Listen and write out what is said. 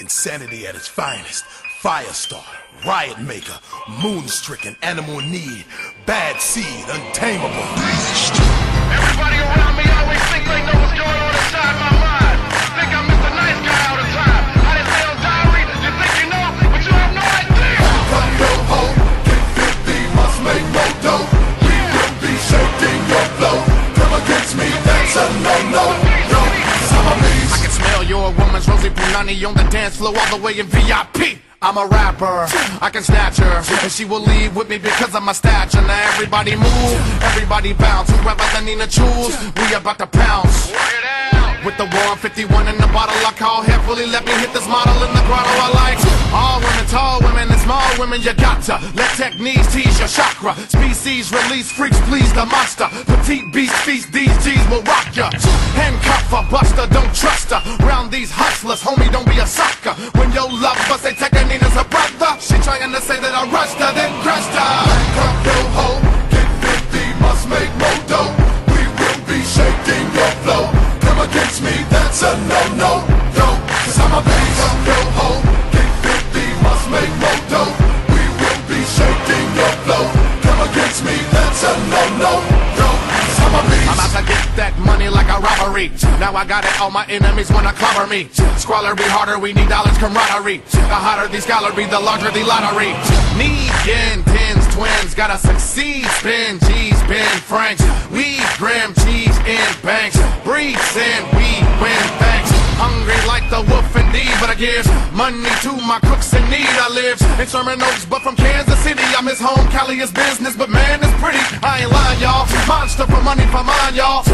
Insanity at its finest. Firestar, riot maker, moon-stricken, animal need, bad seed, untamable. Your woman's Rosie Punani on the dance floor all the way in VIP. I'm a rapper, I can snatch her, and she will leave with me because of my stature. Now everybody move, everybody bounce. Whoever the Nina choose, we about to pounce. Work it out. With the 151 in the bottle, I call heavily. Let me hit this model in the grotto. Women. You got to let techniques tease your chakra. Species release freaks, please the monster. Petite beast feast, these G's will rock ya. Handcuff a buster, don't trust her. Round these hustlers, homie, don't be a sucker. When your love bust, they take a Nina's a brother. She trying to say that I rushed her, then crushed her. Now I got it, all my enemies wanna clobber me. Squalor be harder, we need dollars camaraderie. The hotter the be, the larger the lottery. Negan, tens, twins, gotta succeed. Spin G's, spin francs. We gram cheese in banks. Breathes in, we win thanks. Hungry like the wolf indeed, but I give money to my crooks in need. I live in Sherman Oaks, but from Kansas City. I miss home, Cali is business, but man, it's pretty. I ain't lying, y'all. Monster for money for mine, y'all.